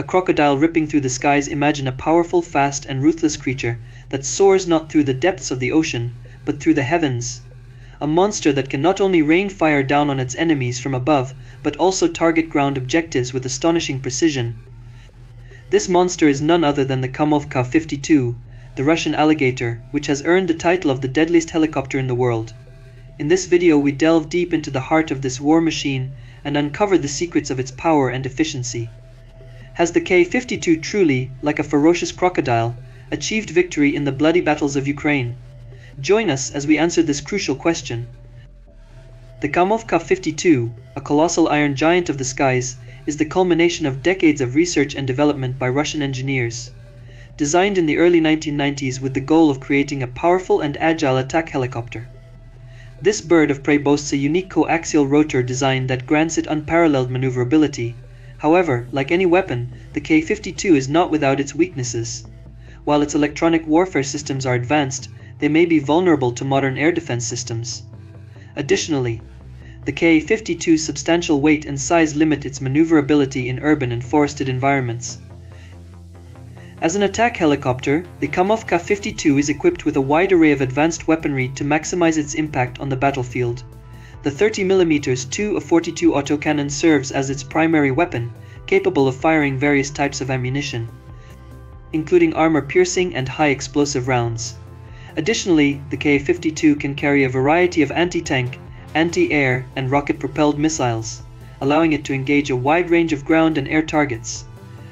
a crocodile ripping through the skies imagine a powerful, fast, and ruthless creature that soars not through the depths of the ocean, but through the heavens. A monster that can not only rain fire down on its enemies from above, but also target ground objectives with astonishing precision. This monster is none other than the Kamov Ka-52, the Russian alligator, which has earned the title of the deadliest helicopter in the world. In this video we delve deep into the heart of this war machine and uncover the secrets of its power and efficiency. Has the K-52 truly, like a ferocious crocodile, achieved victory in the bloody battles of Ukraine? Join us as we answer this crucial question. The Kamov Ka-52, a colossal iron giant of the skies, is the culmination of decades of research and development by Russian engineers. Designed in the early 1990s with the goal of creating a powerful and agile attack helicopter. This bird of prey boasts a unique coaxial rotor design that grants it unparalleled maneuverability. However, like any weapon, the K-52 is not without its weaknesses. While its electronic warfare systems are advanced, they may be vulnerable to modern air defense systems. Additionally, the K-52's substantial weight and size limit its maneuverability in urban and forested environments. As an attack helicopter, the Kamov Ka-52 is equipped with a wide array of advanced weaponry to maximize its impact on the battlefield. The 30mm 2A42 autocannon serves as its primary weapon, capable of firing various types of ammunition, including armor-piercing and high-explosive rounds. Additionally, the K-52 can carry a variety of anti-tank, anti-air, and rocket-propelled missiles, allowing it to engage a wide range of ground and air targets.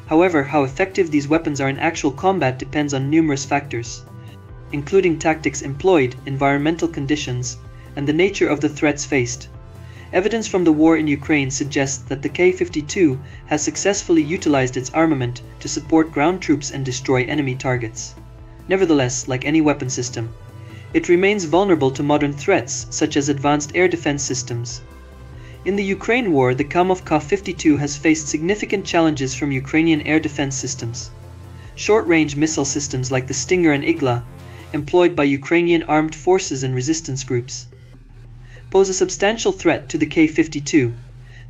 However, how effective these weapons are in actual combat depends on numerous factors, including tactics employed, environmental conditions, and the nature of the threats faced. Evidence from the war in Ukraine suggests that the K-52 has successfully utilized its armament to support ground troops and destroy enemy targets. Nevertheless, like any weapon system, it remains vulnerable to modern threats such as advanced air defense systems. In the Ukraine war, the Kamov Ka-52 has faced significant challenges from Ukrainian air defense systems. Short-range missile systems like the Stinger and Igla, employed by Ukrainian armed forces and resistance groups, pose a substantial threat to the K-52.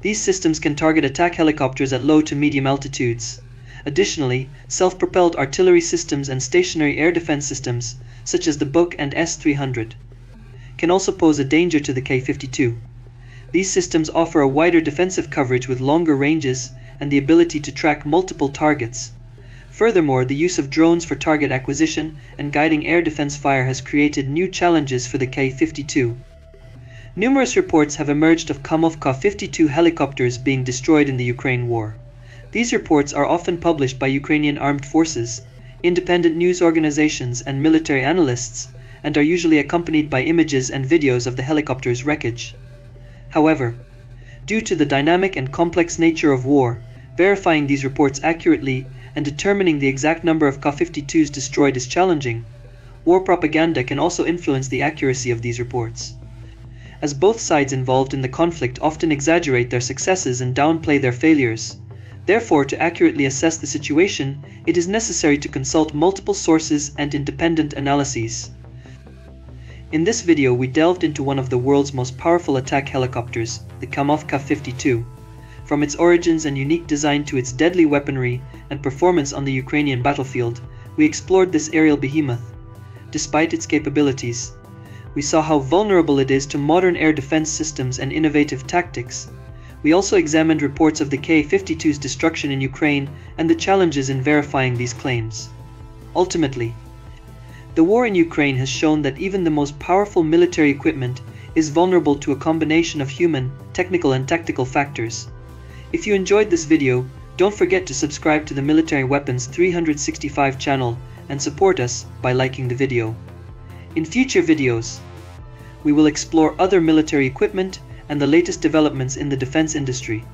These systems can target attack helicopters at low to medium altitudes. Additionally, self-propelled artillery systems and stationary air defense systems, such as the Buk and S-300, can also pose a danger to the K-52. These systems offer a wider defensive coverage with longer ranges and the ability to track multiple targets. Furthermore, the use of drones for target acquisition and guiding air defense fire has created new challenges for the Ka-52. Numerous reports have emerged of Kamov Ka-52 helicopters being destroyed in the Ukraine war. These reports are often published by Ukrainian armed forces, independent news organizations, and military analysts, and are usually accompanied by images and videos of the helicopter's wreckage. However, due to the dynamic and complex nature of war, verifying these reports accurately and determining the exact number of Ka-52s destroyed is challenging. War propaganda can also influence the accuracy of these reports. As both sides involved in the conflict often exaggerate their successes and downplay their failures, Therefore, to accurately assess the situation, it is necessary to consult multiple sources and independent analyses. In this video, we delved into one of the world's most powerful attack helicopters, the Kamov Ka-52. From its origins and unique design to its deadly weaponry and performance on the Ukrainian battlefield, we explored this aerial behemoth. Despite its capabilities, we saw how vulnerable it is to modern air defense systems and innovative tactics, we also examined reports of the K 52's destruction in Ukraine and the challenges in verifying these claims. Ultimately, the war in Ukraine has shown that even the most powerful military equipment is vulnerable to a combination of human, technical and tactical factors. If you enjoyed this video, don't forget to subscribe to the Military Weapons 365 channel and support us by liking the video. In future videos, we will explore other military equipment and the latest developments in the defense industry.